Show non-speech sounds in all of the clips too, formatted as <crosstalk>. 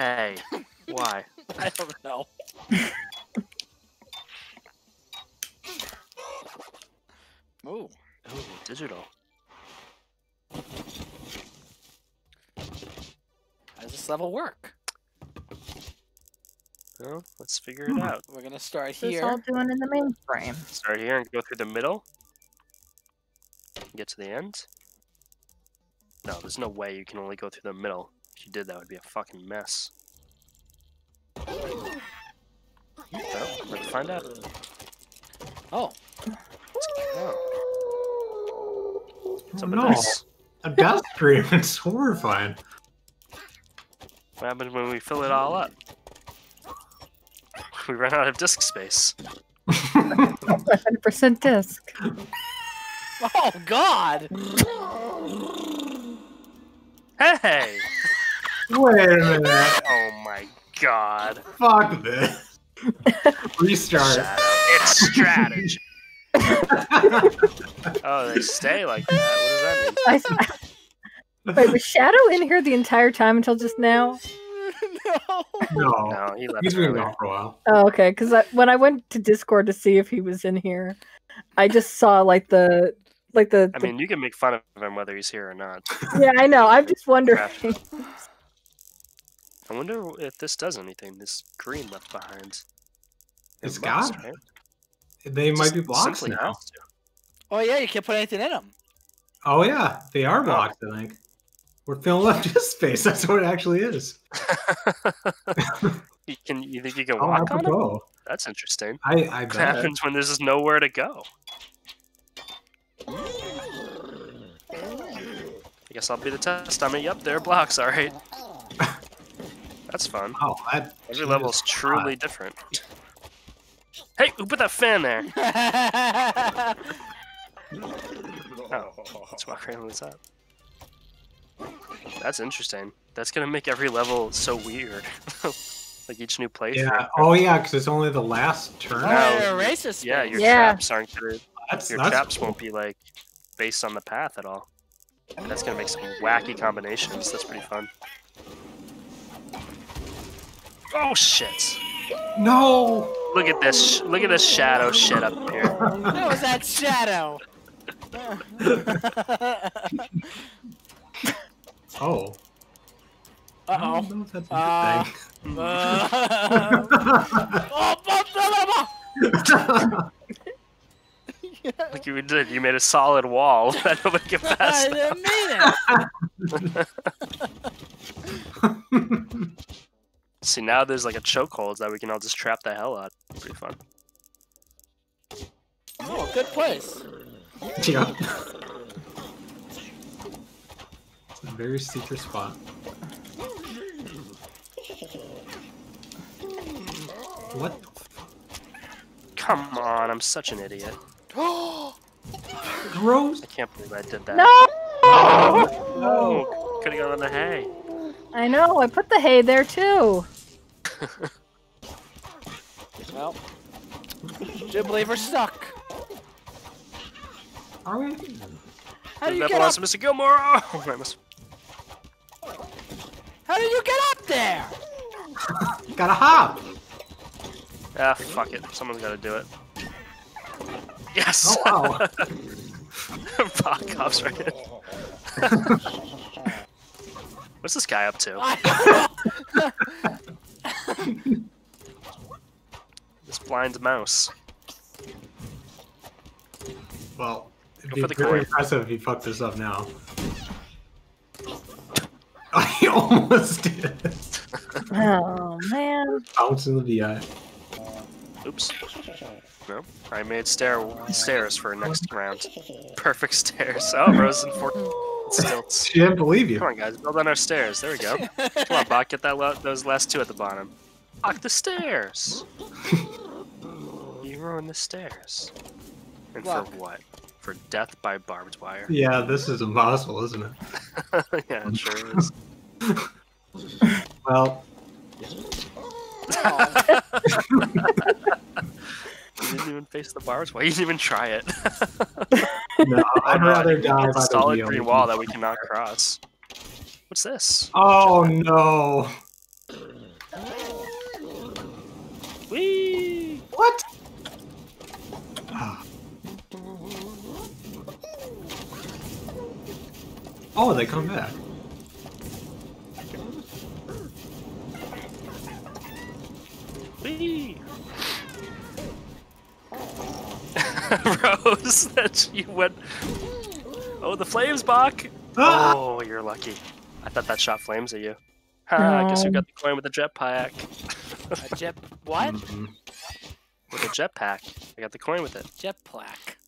Hey, why? <laughs> I don't know. Ooh. Ooh, digital. How does this level work? Well, let's figure it hmm. out. We're gonna start What's this here. all doing in the mainframe? Start here and go through the middle. Get to the end. No, there's no way you can only go through the middle. If you did, that would be a fucking mess. Well, we're gonna find out. Oh, Oh, Oh, no. of this. A death scream. It's horrifying. What happens when we fill it all up? We run out of disk space. 100% disc. oh God! Hey! Wait a <laughs> minute. Oh my god. Fuck this. <laughs> Restart. It's strategy. <laughs> Oh, they stay like that. What does that mean? I, wait, was Shadow in here the entire time until just now? no. no. No, he left He's been gone for a while. Oh, okay. Because when I went to Discord to see if he was in here, I just saw like the like the, I the- mean, you can make fun of him whether he's here or not. yeah. I know. I'm just wondering. I wonder if this does anything. This green left behind. It's It must, got- right? They might be blocks now. Oh yeah, you can't put anything in them. Oh yeah, they are blocks. I think we're filling up <laughs> disk space. That's what it actually is. <laughs> you can. You think you can Oh, walk on it? apropos. That's interesting. I I What happens when there's just nowhere to go? I guess I'll be the test dummy. Yep, there are blocks. All right. That's fun. Oh, that Every level is truly different. Hey, who put that fan there? <laughs> Oh, let's walk right on this up. That's interesting. That's gonna make every level so weird. <laughs> like each new place. Yeah. Oh yeah, because it's only the last turn. Oh, No. you're a racist. Yeah, your Yeah. traps aren't gonna. That's Your that's traps cool. won't be like based on the path at all. That's gonna make some wacky combinations. That's pretty fun. Oh shit! No. Look at this! Look at this shadow shit up here. That was that shadow. <laughs> <laughs> Oh. I Uh don't know if that's a Uh, good <laughs> oh. oh. Like you did. You made a solid wall that nobody can I pass. didn't mean it. Thing. See now there's like a chokehold that we can all just trap the hell out. Pretty fun. Oh, good place. yep. <laughs> It's a very secret spot. What? Come on, I'm such an idiot. Gross. I can't believe I did that. No. Oh, could have gone on the hay. I know. I put the hay there too. <laughs> Well, do believer stuck. Are we? How do you that get belongs up? Mr. Gilmore. Oh, <laughs> I must. How did you get up there? <laughs> Gotta hop. Ah, fuck it. Someone's got to do it. Yes. Oh wow. Bot cops right in. What's this guy up to? This blind mouse. well, it'd Go be for the very impressive if he fucked this up now. <laughs> I almost did. Oh man. Bounce in the VI. Oops. No, I made stair stairs for next round. Perfect stairs. Oh, Rose and four hmm. Stilts. <laughs> She didn't believe you. Come on, guys, build on our stairs. There we go. <laughs> Come on, Boc, get that la- those last two at the bottom. Block the stairs. you ruined the stairs. And Block. for what? For death by barbed wire. Yeah, this is impossible, isn't it? <laughs> yeah, it sure is. Well, Oh, You didn't even face the bars. Why You didn't even try it. <laughs> no, I'd <laughs> rather die by the solid wheel. green wall that we cannot cross. What's this? Oh no! Whee! What? <sighs> Oh, they come back. Whee! <laughs> Rose, <laughs> that you went. Oh, the flames, Boc! Ah! Oh, you're lucky. I thought that shot flames at you. Ha, I guess you got the coin with the jetpack. <laughs> A jet. What? Mhm. With a jetpack. I got the coin with it. Jet plaque.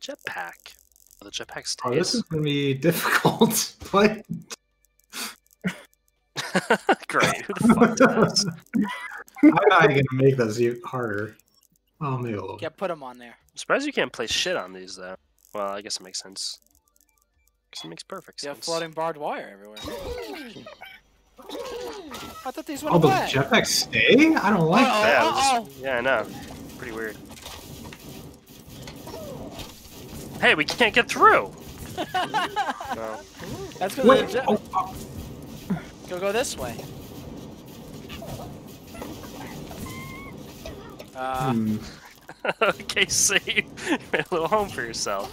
Jetpack. Oh, the jetpack Oh, this is gonna be difficult. what? Great. Who the fuck did this? I'm not gonna make this even harder. Oh, maybe a little. Yeah, put them on there. I'm surprised you can't play shit on these, though. Well, I guess it makes sense. Because it makes perfect You have sense. floating barbed wire everywhere. I thought these went Oh, the away. jetpack stay? I don't like Uh-oh. that. Yeah, it Uh-oh. yeah, I know. Pretty weird. Hey, we can't get through! <laughs> No. That's because Wait, the jet. oh, oh, Go go this way. Uh, hmm. <laughs> okay, so you made a little home for yourself.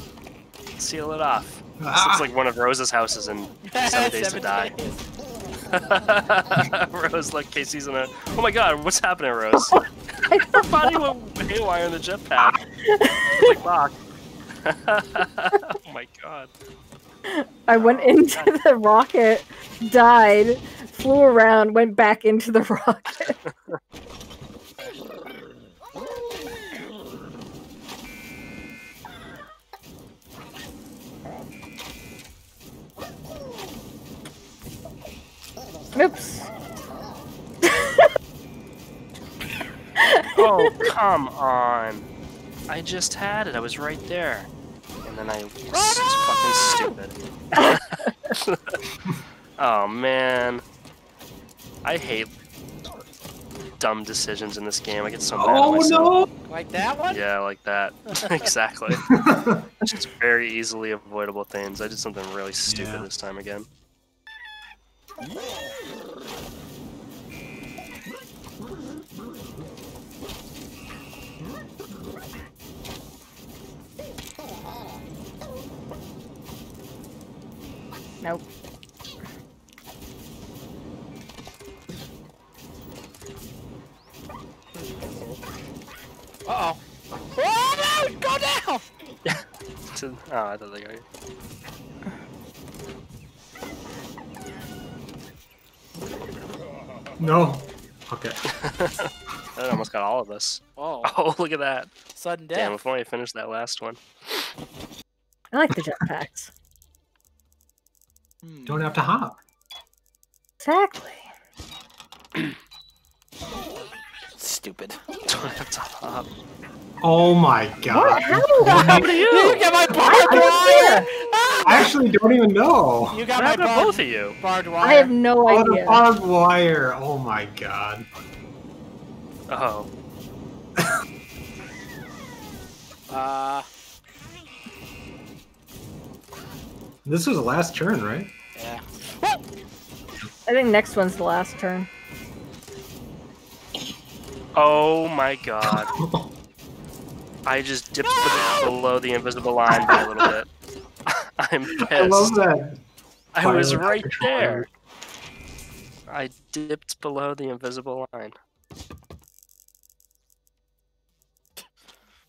Seal it off. This Ah, looks like one of Rose's houses in <laughs> Seven Days to Die. days. <laughs> Rose, look, KC's in a. Oh my god, what's happening, Rose? I Her body went haywire in the jetpack. like Boc. oh my god. I went into the rocket, died, flew around, went back into the rocket. Oops. <laughs> Oh, come on. I just had it. I was right there. And then I was fucking stupid. <laughs> oh, man. I hate dumb decisions in this game. I get so mad at oh myself. Like that one? Yeah, like that. <laughs> exactly. no! Just very easily avoidable things. I did something really stupid Yeah. this time again. Nope. Uh oh. Oh no! Go down! <laughs> Oh, I thought they got no. Okay. <laughs> That almost got all of us. Oh, <laughs> Oh, look at that. sudden death. Damn, if only I finished that last one. I like the jetpacks. Hmm. Don't have to hop. Exactly. Stupid. <laughs> Don't have to hop. Oh my What? god. How did I? to You got my I barbed was wire! I actually don't even know. You got What my to barbed, both of you? barbed wire. I have no Oh, the idea. barbed wire. Oh my god. Oh. <laughs> Uh, This was the last turn, right? yeah. I think next one's the last turn. Oh my god. <laughs> I just dipped below the invisible line by a little bit. <laughs> I'm <laughs> pissed. I love that. I was right there. I dipped below the invisible line.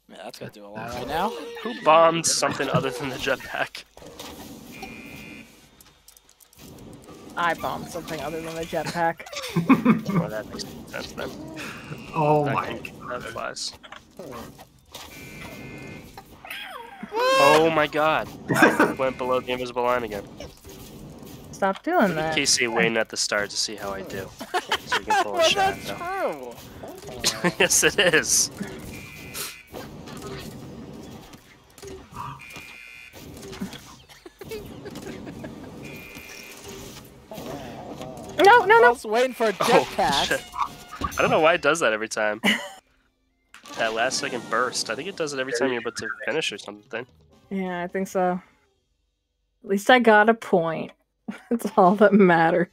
Man, that's gonna do a lot right now. Who bombed something other than the jetpack? I bombed something other than a jetpack. <laughs> Well, that makes sense then. oh That my. can- that applies. Oh my god. I <laughs> went below the invisible line again. Stop doing that. KC waiting at the start to see how I do. <laughs> So you can pull a well, shot. that's No. true. <laughs> yes, it is. No, no, no. I no. was waiting for a Oh, jetpack. shit. I don't know why it does that every time. that last second burst. I think it does it every time you're about to finish or something. Yeah, I think so. At least I got a point. <laughs> That's all that matters.